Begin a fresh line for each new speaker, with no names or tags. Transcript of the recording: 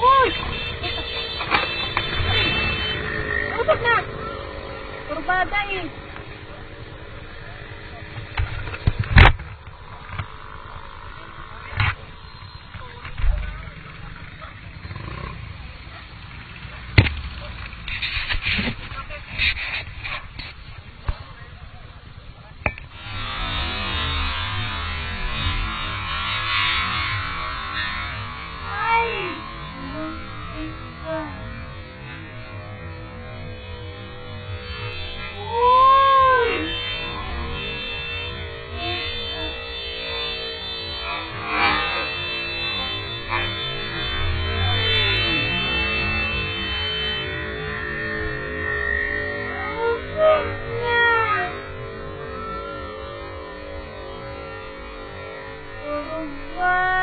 Uy! Usap na! Kurbada eh. Vai.